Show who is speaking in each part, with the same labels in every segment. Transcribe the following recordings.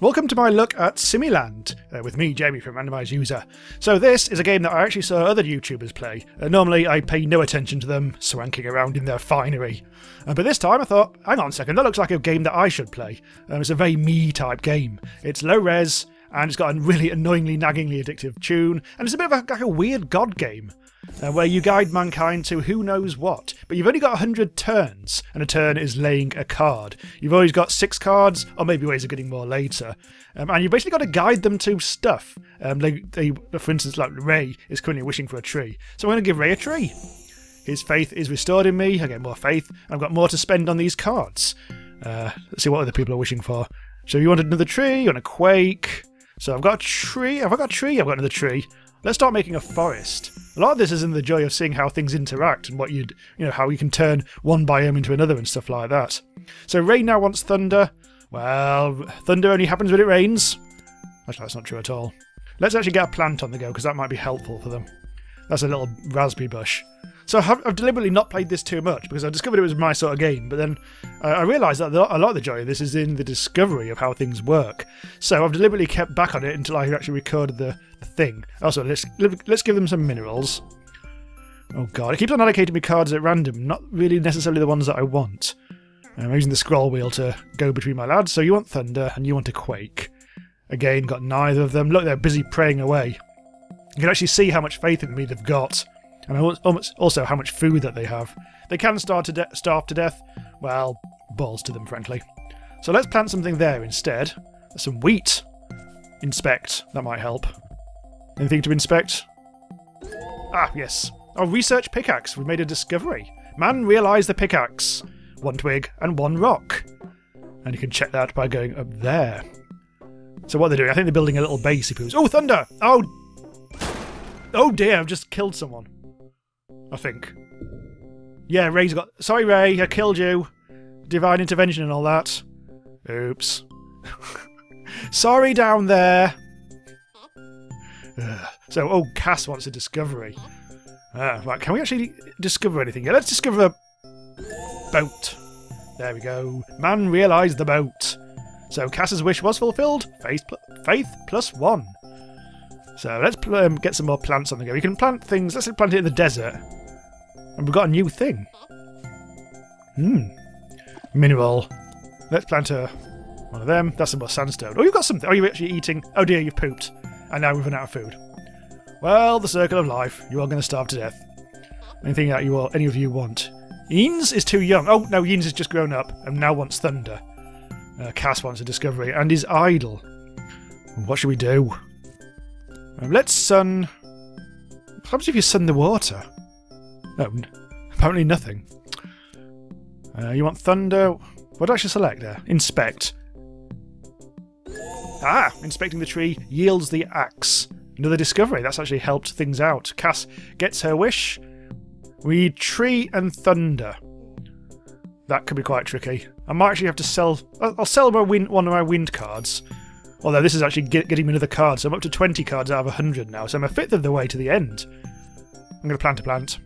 Speaker 1: Welcome to my look at Simmiland, uh, with me, Jamie from Randomise User. So this is a game that I actually saw other YouTubers play. Uh, normally I pay no attention to them swanking around in their finery. Uh, but this time I thought, hang on a second, that looks like a game that I should play. Um, it's a very me type game. It's low res, and it's got a really annoyingly, naggingly addictive tune, and it's a bit of a, like a weird god game uh, where you guide mankind to who knows what. But you've only got 100 turns, and a turn is laying a card. You've always got six cards, or maybe ways of getting more later. Um, and you've basically got to guide them to stuff. Um, they, they, for instance, like Ray is currently wishing for a tree. So I'm going to give Ray a tree. His faith is restored in me, I get more faith, I've got more to spend on these cards. Uh, let's see what other people are wishing for. So you wanted another tree, you want a quake. So I've got a tree. Have I got a tree? I've got another tree. Let's start making a forest. A lot of this is in the joy of seeing how things interact and what you'd, you know, how you can turn one biome into another and stuff like that. So rain now wants thunder. Well, thunder only happens when it rains. Actually, that's not true at all. Let's actually get a plant on the go because that might be helpful for them. That's a little raspberry bush. So I've, I've deliberately not played this too much because I discovered it was my sort of game, but then uh, I realised that a lot of the joy of this is in the discovery of how things work. So I've deliberately kept back on it until I actually recorded the, the thing. Also, let's let's give them some minerals. Oh god, it keeps on allocating me cards at random, not really necessarily the ones that I want. I'm using the scroll wheel to go between my lads. So you want thunder and you want a quake. Again, got neither of them. Look, they're busy praying away. You can actually see how much faith in me they've got and also how much food that they have. They can starve to, de- starve to death. Well, balls to them, frankly. So let's plant something there instead. Some wheat. Inspect. That might help. Anything to inspect? Ah, yes. Our research pickaxe. We made a discovery. Man realised the pickaxe. One twig and one rock. And you can check that by going up there. So what they're doing, I think they're building a little base. He Oh, thunder! Oh! Oh dear, I've just killed someone. I think. Yeah, Ray's got. Sorry, Ray, I killed you. Divine intervention and all that. Oops. Sorry down there. Ugh. So, oh, Cass wants a discovery. Ah, right, can we actually discover anything? Yeah, let's discover a boat. There we go. Man realised the boat. So Cass's wish was fulfilled. Faith, pl faith plus one. So let's um, get some more plants on the go. We can plant things. Let's plant it in the desert. And we've got a new thing. Hmm. Mineral. Let's plant a one of them. That's some more sandstone. Oh, you've got something. Are you're actually eating? Oh dear, you've pooped. And now we've run out of food. Well, the circle of life. You are going to starve to death. Anything that you all, any of you want? Eanes is too young. Oh, no, Eanes has just grown up and now wants thunder. Uh, Cass wants a discovery and is idle. What should we do? Um, let's sun... What happens if you sun the water? Oh, apparently nothing. Uh, you want thunder? What do I actually select there? Inspect. Ah! Inspecting the tree yields the axe. Another discovery. That's actually helped things out. Cass gets her wish. We need tree and thunder. That could be quite tricky. I might actually have to sell... I'll sell my wind, one of my wind cards. Although this is actually get, getting me another card, so I'm up to 20 cards out of 100 now, so I'm a fifth of the way to the end. I'm going to plant a plant.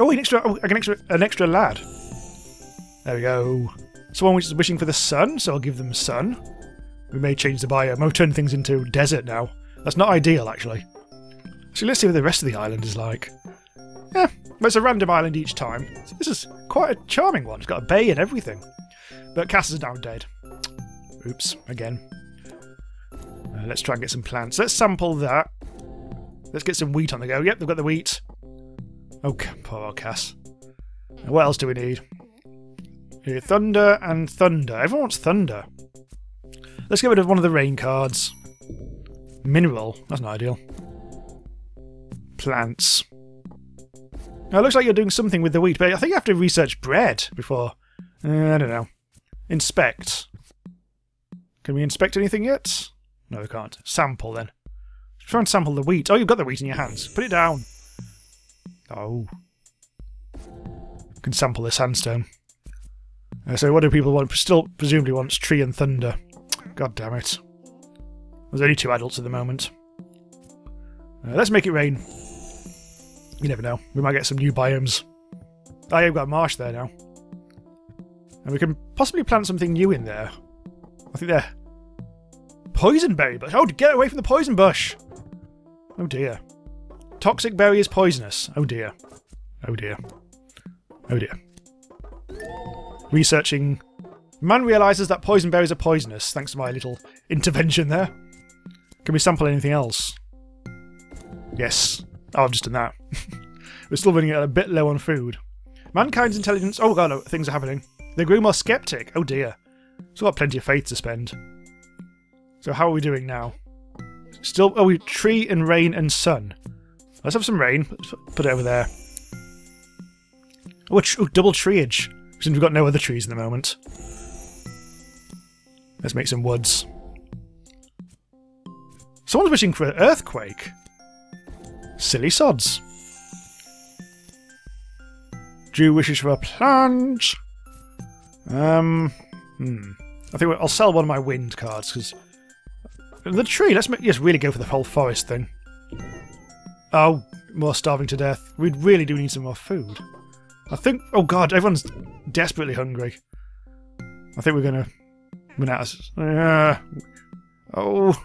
Speaker 1: Oh, an extra, oh, an extra, an extra lad. There we go. Someone is wishing for the sun, so I'll give them sun. We may change the biome. I'll turn things into desert now. That's not ideal, actually. So let's see what the rest of the island is like. But it's a random island each time. This is quite a charming one. It's got a bay and everything. But Cass is now dead. Oops, again. Uh, let's try and get some plants. Let's sample that. Let's get some wheat on the go. Yep, they've got the wheat. Oh, poor Cass. What else do we need? Thunder and thunder. Everyone wants thunder. Let's get rid of one of the rain cards. Mineral. That's not ideal. Plants. Now, it looks like you're doing something with the wheat, but I think you have to research bread before. Uh, I don't know. Inspect. Can we inspect anything yet? No, we can't. Sample, then. Try and sample the wheat. Oh, you've got the wheat in your hands. Put it down. Oh. Can sample the sandstone. Uh, so what do people want? Still presumably wants tree and thunder. God damn it. There's only two adults at the moment. Uh, let's make it rain. You never know. We might get some new biomes. Oh, yeah, we've got a marsh there now. And we can possibly plant something new in there. I think they're poison berry bush. Oh, get away from the poison bush! Oh dear. Toxic berry is poisonous. Oh dear. Oh dear. Oh dear. Researching. Man realises that poison berries are poisonous, thanks to my little intervention there. Can we sample anything else? Yes. Oh, I've just done that. We're still running a bit low on food. Mankind's intelligence. Oh god, no, things are happening. They grew more skeptic. Oh dear. Still got plenty of faith to spend. So how are we doing now? Still, oh, we tree and rain and sun. Let's have some rain. put it over there. Oh, oh, double treeage. Since we've got no other trees in the moment. Let's make some woods. Someone's wishing for an earthquake. Silly sods. Drew wishes for a plant. Um, hmm. I think I'll sell one of my wind cards because the tree. Let's make, yes, really go for the whole forest thing. Oh, more starving to death. We really do need some more food. I think. Oh god, everyone's desperately hungry. I think we're gonna run out. Of, oh,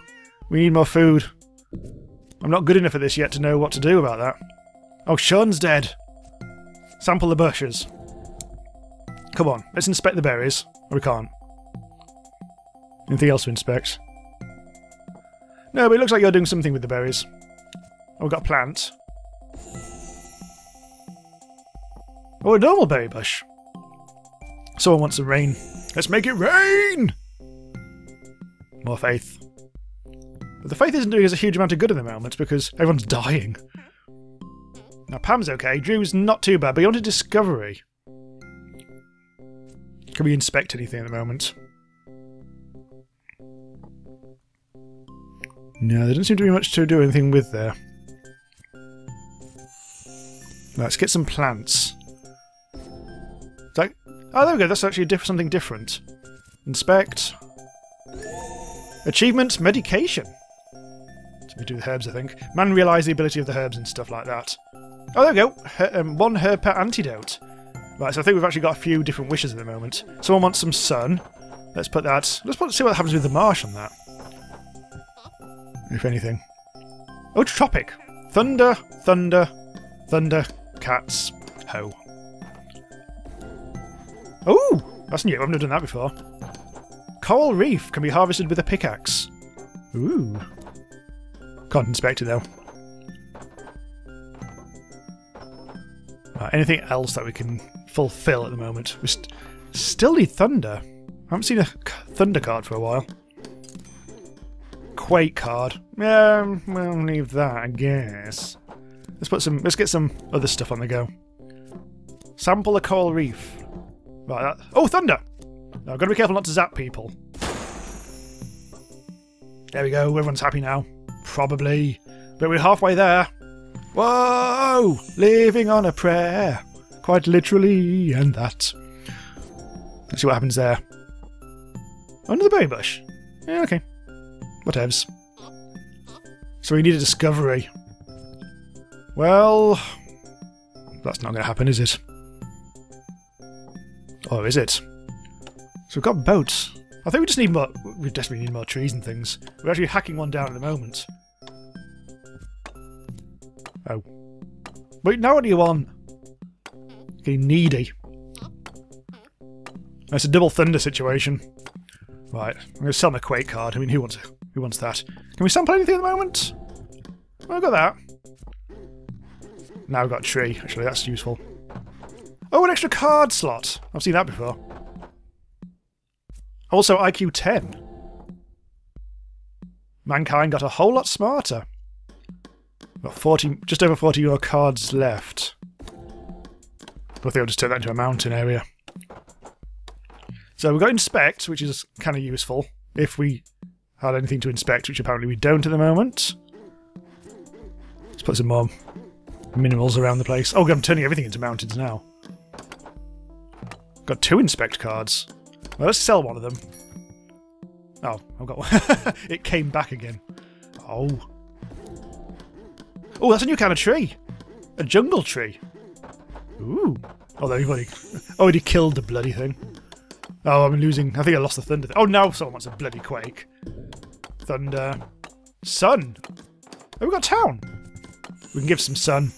Speaker 1: we need more food. I'm not good enough at this yet to know what to do about that. Oh, Sean's dead. Sample the bushes. Come on, let's inspect the berries. We can't. Anything else to inspect? No, but it looks like you're doing something with the berries. Oh, we've got a plant. Oh, a normal berry bush. Someone wants some rain. Let's make it rain! More faith. But the faith isn't doing us a huge amount of good at the moment because everyone's dying. Now, Pam's okay. Drew's not too bad, but you want a discovery. Can we inspect anything at the moment? No, there doesn't seem to be much to do anything with there. Let's get some plants. Like, oh, there we go. That's actually diff something different. Inspect. Achievement, medication. To do with herbs, I think. Man realise the ability of the herbs and stuff like that. Oh, there we go. Her um, one herb per antidote. Right, so I think we've actually got a few different wishes at the moment. Someone wants some sun. Let's put that. Let's put, see what happens with the marsh on that if anything. Oh, tropic! Thunder, thunder, thunder, cats, ho. Oh! That's new, I've never done that before. Coral reef can be harvested with a pickaxe. Ooh. Can't inspect it though. Right, anything else that we can fulfill at the moment? We st still need thunder. I haven't seen a thunder card for a while. Quake card. Yeah, we'll leave that, I guess. Let's put some. Let's get some other stuff on the go. Sample a coral reef. Right. That, oh, thunder! Now, I've got to be careful not to zap people. There we go. Everyone's happy now. Probably. But we're halfway there. Whoa! Living on a prayer. Quite literally, and that. Let's see what happens there. Under the berry bush. Yeah, okay. Whatevs. So we need a discovery. Well, that's not going to happen, is it? Or is it? So we've got boats. I think we just need more. We desperately need more trees and things. We're actually hacking one down at the moment. Oh. Wait, now what do you want? Getting needy. It's a double thunder situation. Right, I'm going to sell my Quake card. I mean, who wants? Who wants that? Can we sample anything at the moment? Oh, I've got that. Now I've got a tree. Actually, that's useful. Oh, an extra card slot. I've seen that before. Also, IQ 10. Mankind got a whole lot smarter. Got 40, just over 40 more cards left. I'll just turn that into a mountain area. So we've got Inspect, which is kind of useful if we had anything to inspect, which apparently we don't at the moment. Let's put some more minerals around the place. Oh, I'm turning everything into mountains now. Got two inspect cards. Well, let's sell one of them. Oh, I've got one. it came back again. Oh. Oh, that's a new kind of tree. A jungle tree. Ooh. Oh, there you've already, killed the bloody thing. Oh, I'm losing. I think I lost the thunder. Oh, no, someone wants a bloody quake. thunder. Sun. Oh, we got town. We can give some sun.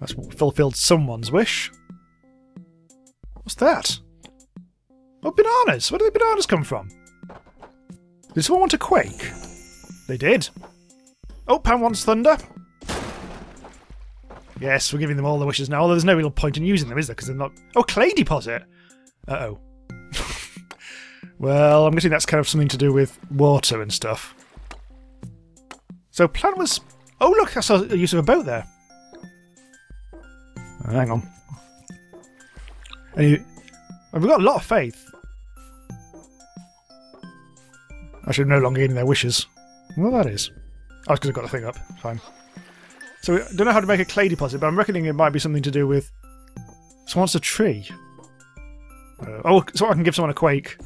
Speaker 1: That's fulfilled someone's wish. What's that? Oh, bananas! Where did the bananas come from? Did someone want a quake? They did. Oh, Pam wants thunder. Yes, we're giving them all the wishes now, although there's no real point in using them, is there? Because they're not... Oh, clay deposit! Uh-oh. well, I'm guessing that's kind of something to do with water and stuff. So plant was... Oh, look, that's saw the use of a boat there. Oh, hang on. And we've got a lot of faith. I should no longer getting their wishes. Well, that is. Oh, because I've got the thing up. Fine. So I don't know how to make a clay deposit, but I'm reckoning it might be something to do with... Someone a tree. Uh, oh, so I can give someone a quake.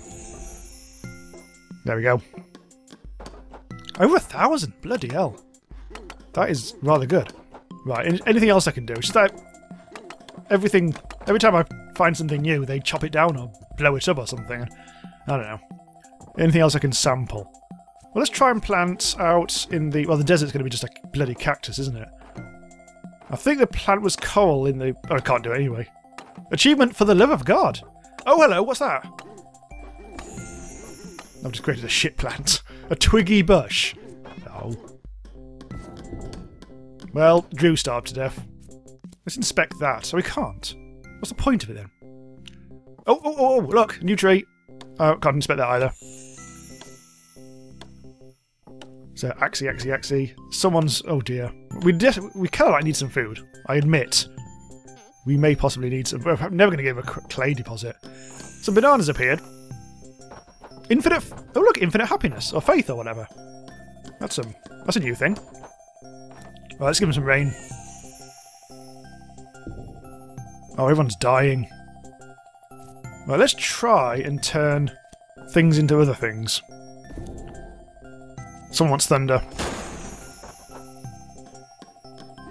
Speaker 1: There we go. Over a thousand! Bloody hell. That is rather good. Right, anything else I can do? Just that everything... Every time I find something new, they chop it down or blow it up or something. I don't know. Anything else I can sample? Well, let's try and plant out in the... Well, the desert's going to be just a bloody cactus, isn't it? I think the plant was coal in the... Oh, I can't do it anyway. Achievement for the love of God! Oh, hello, what's that? I've just created a shit plant. A twiggy bush. Oh. Well, Drew starved to death. Let's inspect that. So we can't. What's the point of it then? Oh, oh, oh, oh look, new tree. Oh, can't inspect that either. So, axie, axie, axie. Someone's... Oh dear. We we kind of like need some food. I admit. We may possibly need some... I'm never going to give a clay deposit. Some bananas appeared. Infinite... Oh look, infinite happiness. Or faith or whatever. That's a, that's a new thing. Right, let's give him some rain. Oh, everyone's dying. Right, let's try and turn things into other things. Someone wants thunder.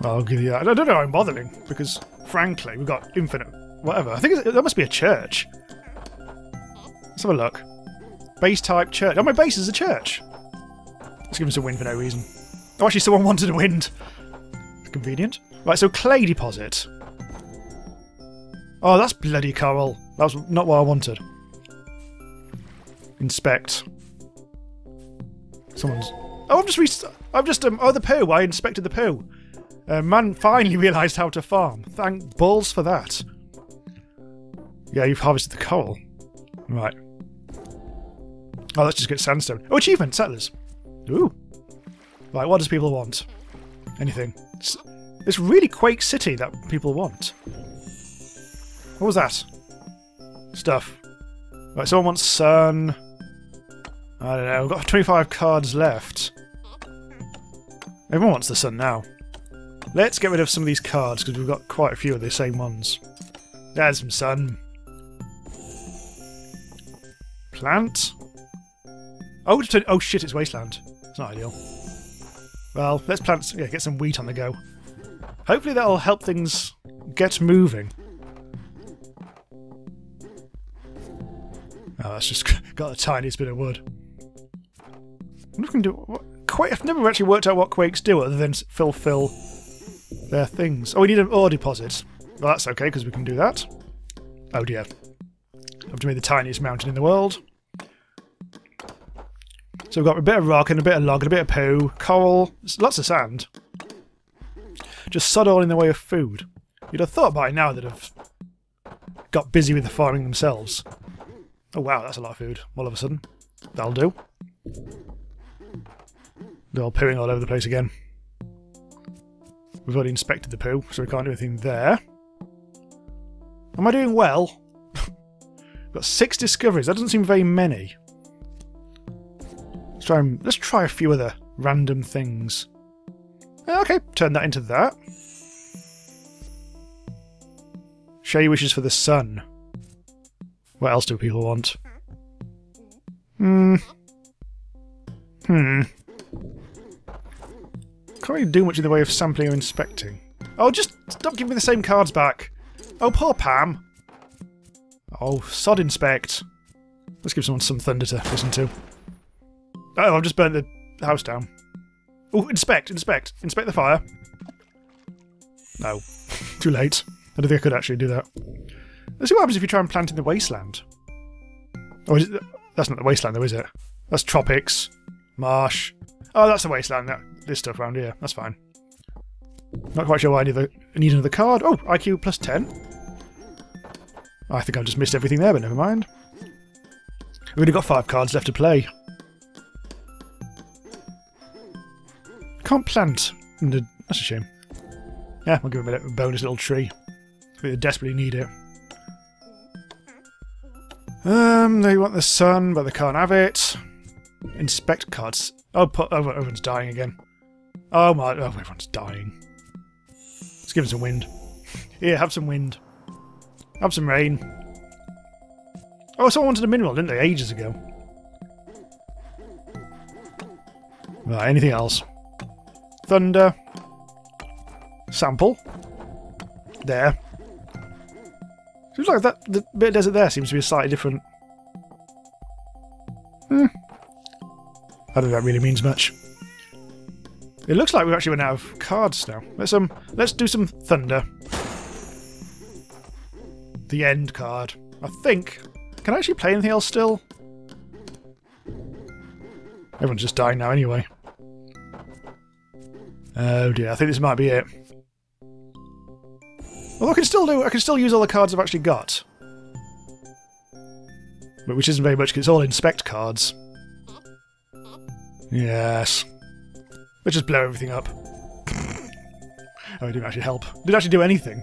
Speaker 1: I'll give you that. I don't know I'm bothering, because frankly, we've got infinite whatever. I think that must be a church. Let's have a look. Base type church. Oh, my base is a church. Let's give him some wind for no reason. Oh, actually, someone wanted a wind. Convenient. Right, so clay deposit. Oh, that's bloody coral. That was not what I wanted. Inspect. Someone's. Oh, I've just. I've just um. Oh, the poo. I inspected the poo. Uh, man finally realised how to farm. Thank balls for that. Yeah, you've harvested the coal. Right. Oh, let's just get sandstone. Oh, achievement, settlers. Ooh. Right, what does people want? Anything. It's, it's really Quake City that people want. What was that? Stuff. Right, someone wants sun. I don't know, we've got 25 cards left. Everyone wants the sun now. Let's get rid of some of these cards, because we've got quite a few of the same ones. There's some sun. Plant. Oh, oh shit, it's wasteland. It's not ideal. Well, let's plant, yeah, get some wheat on the go. Hopefully that'll help things get moving. Oh, that's just got the tiniest bit of wood. I can do. What, Quake, I've never actually worked out what Quakes do other than fulfill their things. Oh, we need an ore deposit. Well, that's okay because we can do that. Oh dear. I've made the tiniest mountain in the world. So we've got a bit of rock and a bit of log and a bit of poo, coral, lots of sand. Just sod all in the way of food. You'd have thought by now that have got busy with the farming themselves. Oh wow, that's a lot of food all of a sudden. That'll do. They're all pooing all over the place again. We've already inspected the poo, so we can't do anything there. Am I doing well? got six discoveries. That doesn't seem very many. Let's try, let's try a few other random things. Okay, turn that into that. Your wishes for the sun. What else do people want? Hmm. Hmm. Can't really do much in the way of sampling or inspecting. Oh, just stop giving me the same cards back. Oh, poor Pam. Oh, sod inspect. Let's give someone some thunder to listen to. Oh, I've just burnt the house down. Oh, inspect, inspect, inspect the fire. No, too late. I don't think I could actually do that. Let's see what happens if you try and plant in the wasteland. Oh, it, that's not the wasteland though, is it? That's tropics, marsh. Oh, that's the wasteland. That, this stuff around here. That's fine. Not quite sure why I need, the, I need another card. Oh, IQ plus 10. I think I've just missed everything there, but never mind. We've only got five cards left to play. Can't plant. That's a shame. Yeah, I'll give him a bonus little tree. We desperately need it. Um, they want the sun, but they can't have it. Inspect cards. Oh, oh everyone's dying again. Oh my, oh, everyone's dying. Let's give him some wind. Here, have some wind. Have some rain. Oh, someone wanted a mineral, didn't they, ages ago? Right, anything else? Thunder. Sample. There. Seems like that the bit of desert there seems to be a slightly different. I don't think that really means much. It looks like we've actually run out of cards now. Let's um let's do some thunder. The end card. I think. Can I actually play anything else still? Everyone's just dying now anyway. Oh dear, I think this might be it. Although I can still do, I can still use all the cards I've actually got. But which isn't very much because it's all inspect cards. Yes. Let's just blow everything up. oh, it didn't actually help. It didn't actually do anything.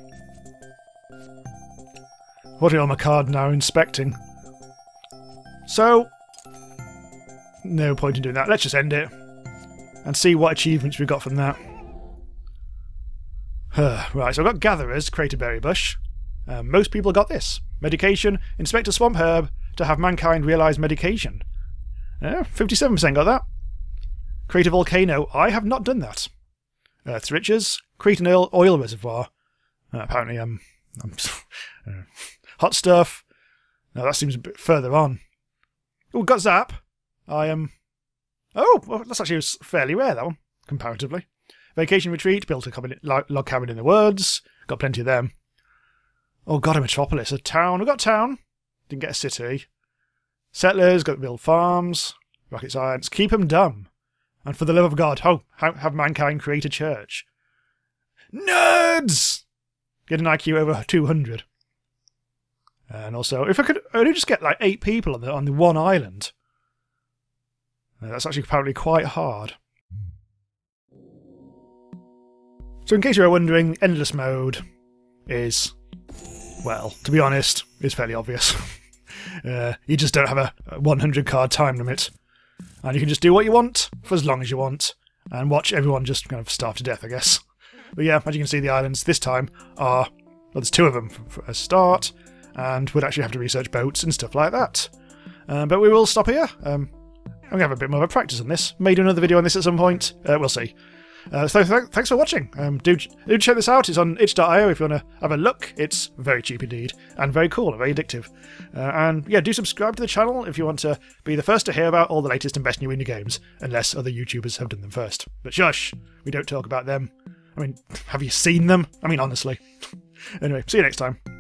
Speaker 1: What are you on my card now inspecting? So, no point in doing that. Let's just end it and see what achievements we got from that. right, so I've got Gatherers, create a berry bush. Um, most people got this. Medication, inspect a swamp herb to have mankind realise medication. Yeah, 57% got that. Create a volcano. I have not done that. Earth's riches. Create an oil, oil reservoir. Uh, apparently, um, I'm uh, hot stuff. Now that seems a bit further on. Oh, got Zap. I am. Um, oh, well, that's actually fairly rare, that one, comparatively. Vacation retreat, built a cabin, log cabin in the woods. Got plenty of them. Oh, got a metropolis, a town. We got town. Didn't get a city. Settlers, got to build farms. Rocket science. Keep them dumb. And for the love of God, how have mankind create a church. Nerds! Get an IQ over 200. And also, if I could only just get like eight people on the, on the one island, uh, that's actually apparently quite hard. So in case you were wondering, Endless Mode is, well, to be honest, is fairly obvious. uh, you just don't have a 100 card time limit. And you can just do what you want for as long as you want, and watch everyone just kind of starve to death, I guess. But yeah, as you can see, the islands this time are, well, there's two of them for a start, and we'd actually have to research boats and stuff like that. Um, but we will stop here. Um, I'm going to have a bit more of a practice on this. May do another video on this at some point. Uh, we'll see. Uh, so th thanks for watching. Um, do, do check this out. It's on itch.io if you want to have a look. It's very cheap indeed, and very cool and very addictive. Uh, and yeah, do subscribe to the channel if you want to be the first to hear about all the latest and best new indie games, unless other YouTubers have done them first. But shush, we don't talk about them. I mean, have you seen them? I mean, honestly. anyway, see you next time.